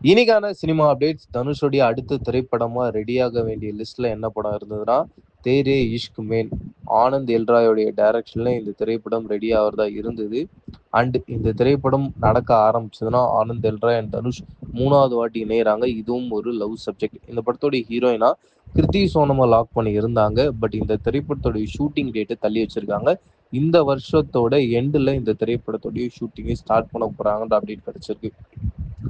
இனிக்கான cinema updates தனுஷோடைய அடுத்த திரைப்படமா ரெடியாக வேண்டிய லிஸ்ட்ல என்ன படம் இருந்ததுன்னா தேரே இஷ்க் மேன். ஆனந்த் எல்ராயோடைய டைரக்ஷன்ல இந்த திரைப்படம் ரெடி ஆகிறதா இருந்தது. அண்ட் இந்த திரைப்படம் நடக்க ஆரம்பிச்சதுன்னா ஆனந்த் எல்ராய் அண்ட் தனுஷ் மூணாவது வாட்டி இணையறாங்க. இதுவும் ஒரு லவ் சப்ஜெக்ட். இந்த படத்தோடைய ஹீரோயினா கிருத்தி சோனமா லாக் பண்ணி இருந்தாங்க. பட் இந்த திரைப்படத்தோடைய ஷூட்டிங் டேட்டை தள்ளி வச்சிருக்காங்க. இந்த வருஷத்தோட எண்டில் இந்த திரைப்படத்தோடைய ஷூட்டிங்கை ஸ்டார்ட் பண்ண போறாங்கன்ற அப்டேட் கிடைச்சிருக்கு.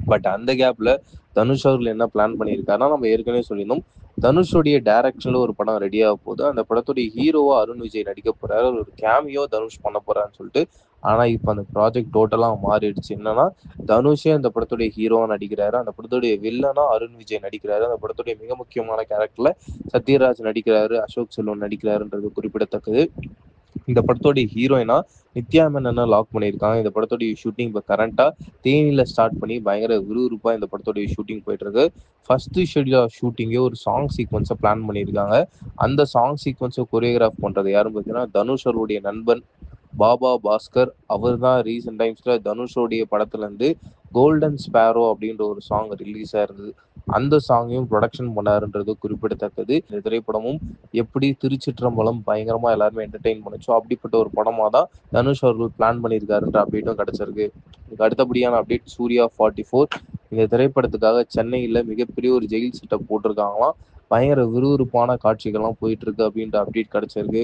பட் அந்த கேப்ல தனுஷ் அவர்கள் என்ன பிளான் பண்ணியிருக்காருன்னா நம்ம ஏற்கனவே சொல்லியிருந்தோம். தனுஷோடைய டைரக்ஷன்ல ஒரு படம் ரெடி ஆக போகுது. அந்த படத்துடைய ஹீரோவா அருண் விஜய் நடிக்க போறாரு. ஒரு கேமியோ தனுஷ் பண்ண போறான்னு சொல்லிட்டு ஆனா இப்ப அந்த ப்ராஜெக்ட் டோட்டலா மாறிடுச்சு. என்னன்னா தனுஷே அந்த படத்துடைய ஹீரோவா நடிக்கிறாரு. அந்த படத்துடைய வில்லனா அருண் விஜய் நடிக்கிறாரு. அந்த படத்துடைய மிக முக்கியமான கேரக்டர்ல சத்யராஜ் நடிக்கிறாரு. அசோக் செல்வன் நடிக்கிறாருன்றது குறிப்பிடத்தக்கது. இந்த படத்தோடைய ஹீரோயினா நித்யா மேனனை லாக் பண்ணியிருக்காங்க? இந்த படத்தோடைய ஷூட்டிங் இப்போ கரண்டா தேனியில ஸ்டார்ட் பண்ணி பயங்கர விறுவிறுப்பா இந்த படத்தோடைய ஷூட்டிங் போயிட்டு இருக்கு ஃபர்ஸ்ட் ஷெட்யூல் ஆஃப் ஷூட்டிங்கே ஒரு சாங் சீக்வன்ஸை பிளான் பண்ணியிருக்காங்க. அந்த சாங் சீக்வன்ஸை கொரியோகிராஃப் பண்றது யாரும் பார்த்தீங்கன்னா தனுஷ் அவருடைய நண்பன் பாபா பாஸ்கர். அவர் தான் ரீசெண்ட் டைம்ஸ்ல தனுஷோடைய படத்துல இருந்து கோல்டன் ஸ்பேரோ அப்படின்ற ஒரு சாங் ரிலீஸ் ஆயிருந்தது அந்த சாங்கையும் ப்ரொடக்ஷன் பண்ணாருன்றது குறிப்பிடத்தக்கது. இந்த திரைப்படமும் எப்படி திருச்சிற்றம்பலம் பயங்கரமா எல்லாருமே என்டர்டெயின் பண்ணுச்சோ அப்படிப்பட்ட ஒரு படமா தான் தனுஷ் அவர்கள் பிளான் பண்ணியிருக்காருன்ற அப்டேட்டும் கிடைச்சிருக்கு. இதுக்கு அடுத்தபடியான அப்டேட் சூர்யா ஃபார்ட்டி ஃபோர் இந்த திரைப்படத்துக்காக சென்னையில் மிகப்பெரிய ஒரு ஜெயில் செட்டப் போட்டிருக்காங்களாம். பயங்கர விறுவிறுப்பான காட்சிகள்லாம் போயிட்டு இருக்கு அப்படின்ற அப்டேட் கிடைச்சிருக்கு.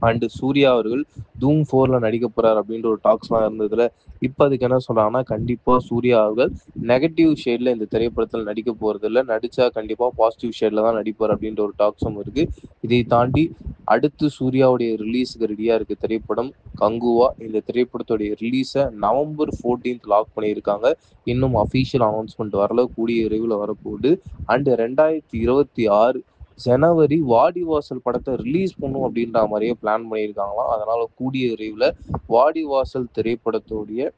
அண்டு சூர்யா அவர்கள் தூம் ஃபோர்ல நடிக்க போறார் அப்படின்ற ஒரு டாக்ஸ்லாம் இருந்ததுல இப்போ அதுக்கு என்ன சொல்றாங்கன்னா கண்டிப்பா சூர்யா அவர்கள் நெகட்டிவ் ஷேட்ல இந்த திரைப்படத்தில் நடிக்க போறது நடித்தா நடிச்சா கண்டிப்பா பாசிட்டிவ் ஷேட்ல தான் நடிப்பார் அப்படின்ற ஒரு டாக்ஸும் இருக்கு. இதை தாண்டி அடுத்து சூர்யாவுடைய ரிலீஸுக்கு ரெடியா இருக்கு திரைப்படம் கங்குவா. இந்த திரைப்படத்துடைய ரிலீஸை நவம்பர் ஃபோர்டீன்த் லாக் பண்ணியிருக்காங்க. இன்னும் அஃபீஷியல் அனௌன்ஸ்மெண்ட் வரல. கூடிய விரைவில் வரப்போகுது. அண்டு ரெண்டாயிரத்தி இருபத்தி ஆறு ஜனவரி வாடி வாசல் படத்தை ரிலீஸ் பண்ணும் அப்படின்ற மாதிரியே பிளான் பண்ணியிருக்காங்களாம். அதனால கூடிய விரைவில் வாடிவாசல் திரைப்படத்துடைய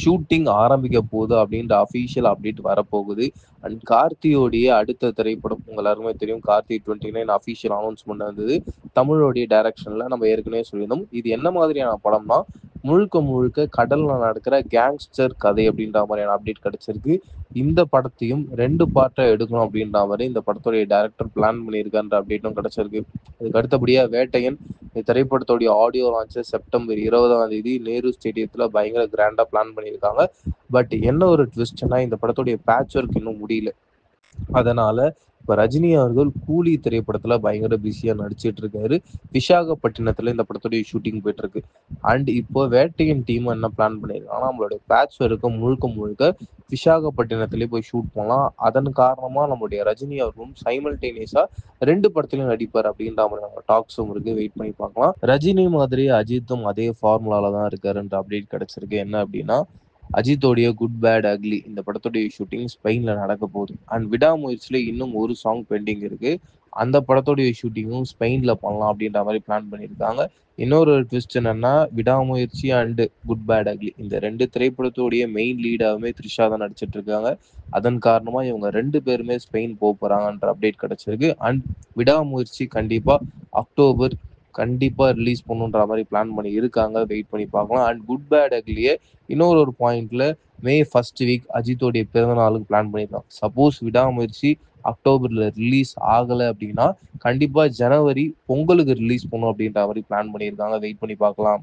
ஷூட்டிங் ஆரம்பிக்க போகுது அப்படின்ற அஃபீஷியல் அப்டேட் வரப்போகுது. அண்ட் கார்த்தியோடைய அடுத்த திரைப்படம் உங்க எல்லாருமே தெரியும். Karthi twenty nine official announcement வந்தது. தமிழோடைய டைரக்ஷன்ல நம்ம ஏற்கனவே சொல்லியிருந்தோம். இது என்ன மாதிரியான படம்னா முழுக்க முழுக்க கடல்ல நடக்கிற கேங்ஸ்டர் கதை அப்படின்ற மாதிரியான அப்டேட் கிடைச்சிருக்கு. இந்த படத்தையும் ரெண்டு பார்ட்டா எடுக்கணும் அப்படின்ற மாதிரி இந்த படத்துடைய டைரக்டர் பிளான் பண்ணியிருக்கான்ற அப்டேட்டும் கிடைச்சிருக்கு. அதுக்கு அடுத்தபடியா வேட்டையன் இந்த திரைப்படத்துடைய ஆடியோ லான்ச்சை செப்டம்பர் இருபதாம் தேதி நேரு ஸ்டேடியத்துல பயங்கர கிராண்டா பிளான் பண்ணியிருக்காங்க. பட் என்ன ஒரு ட்விஸ்ட்னா இந்த படத்துடைய பேட்ச் ஒர்க் இன்னும் முடியல. அதனால இப்ப ரஜினி அவர்கள் கூலி திரைப்படத்துல பயங்கர பிஸியா நடிச்சிட்டு இருக்காரு. விசாகப்பட்டினத்துல இந்த படத்துடைய ஷூட்டிங் போயிட்டு இருக்கு அண்ட் இப்போ வேட்டையன் டீம் என்ன பிளான் பண்ணிருக்காங்கன்னா நம்மளுடைய பேட்ச் இருக்க முழுக்க முழுக்க விசாகப்பட்டினத்திலே போய் ஷூட் பண்ணலாம். அதன் காரணமா நம்மளுடைய ரஜினி அவர்களும் சைமல்டேனியஸா ரெண்டு படத்திலையும் நடிப்பார் அப்படின்ற மாதிரி டாக்ஸும் இருக்கு. வெயிட் பண்ணி பார்க்கலாம். ரஜினி மாதிரி அஜித்தும் அதே ஃபார்முலால தான் இருக்காருன்ற அப்டேட் கிடைச்சிருக்கு. என்ன அப்படின்னா அஜித்தோடைய குட் பேட் அக்லி இந்த படத்துடைய ஷூட்டிங் ஸ்பெயின்ல நடக்க போகுது. அண்ட் விடாமுயற்சியில இன்னும் ஒரு சாங் பெண்டிங் இருக்கு. அந்த படத்துடைய ஷூட்டிங்கும் ஸ்பெயின்ல பண்ணலாம் அப்படின்ற மாதிரி பிளான் பண்ணியிருக்காங்க. இன்னொரு ட்விஸ்ட் என்னன்னா விடாமுயற்சி அண்டு குட் பேட் அக்லி இந்த ரெண்டு திரைப்படத்துடைய மெயின் லீடாகவுமே த்ரிஷா தான் நடிச்சிட்டு இருக்காங்க. அதன் காரணமா இவங்க ரெண்டு பேருமே ஸ்பெயின் போக போறாங்கன்ற அப்டேட் கிடைச்சிருக்கு. அண்ட் விடாமுயற்சி கண்டிப்பா அக்டோபர் கண்டிப்பாக ரிலீஸ் பண்ணுன்ற மாதிரி பிளான் பண்ணி இருக்காங்க. வெயிட் பண்ணி பார்க்கலாம். அண்ட் குட் பேட் அக்லியே இன்னொரு ஒரு பாயிண்ட்ல மே ஃபர்ஸ்ட் வீக் அஜித்தோடைய பிறந்த நாளுக்கு பிளான் பண்ணியிருக்காங்க. சப்போஸ் விடாமுயற்சி அக்டோபர்ல ரிலீஸ் ஆகலை அப்படின்னா கண்டிப்பாக ஜனவரி பொங்கலுக்கு ரிலீஸ் பண்ணும் அப்படின்ற மாதிரி பிளான் பண்ணியிருக்காங்க. வெயிட் பண்ணி பார்க்கலாம்.